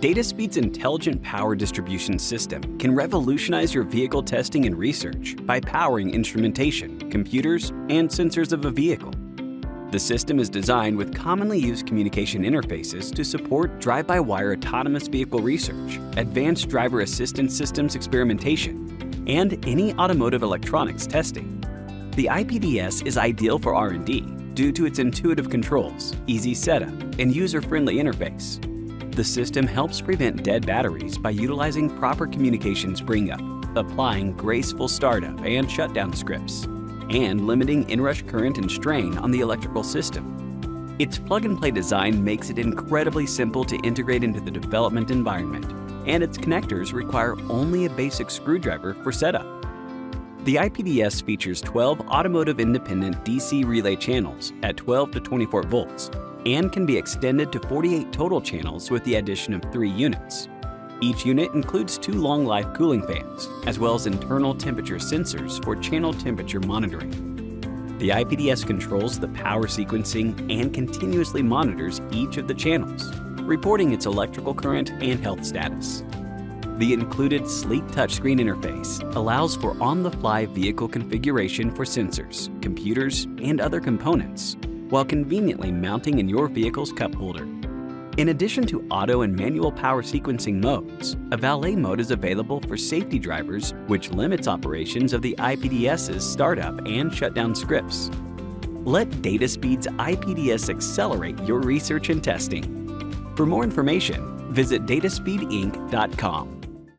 Dataspeed's intelligent power distribution system can revolutionize your vehicle testing and research by powering instrumentation, computers, and sensors of a vehicle. The system is designed with commonly used communication interfaces to support drive-by-wire autonomous vehicle research, advanced driver assistance systems experimentation, and any automotive electronics testing. The IPDS is ideal for R&D due to its intuitive controls, easy setup, and user-friendly interface. The system helps prevent dead batteries by utilizing proper communications bring-up, applying graceful startup and shutdown scripts, and limiting inrush current and strain on the electrical system. Its plug-and-play design makes it incredibly simple to integrate into the development environment, and its connectors require only a basic screwdriver for setup. The IPDS features 12 automotive independent DC relay channels at 12 to 24 volts and can be extended to 48 total channels with the addition of three units. Each unit includes two long-life cooling fans, as well as internal temperature sensors for channel temperature monitoring. The IPDS controls the power sequencing and continuously monitors each of the channels, reporting its electrical current and health status. The included sleek touchscreen interface allows for on-the-fly vehicle configuration for sensors, computers, and other components, while conveniently mounting in your vehicle's cup holder. In addition to auto and manual power sequencing modes, a valet mode is available for safety drivers which limits operations of the IPDS's startup and shutdown scripts. Let Dataspeed's IPDS accelerate your research and testing. For more information, visit dataspeedinc.com.